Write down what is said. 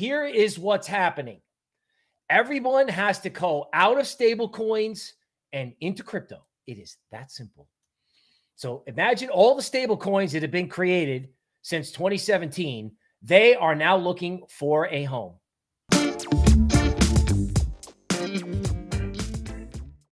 Here is what's happening. Everyone has to go out of stable coins and into crypto. It is that simple. So imagine all the stable coins that have been created since 2017. They are now looking for a home.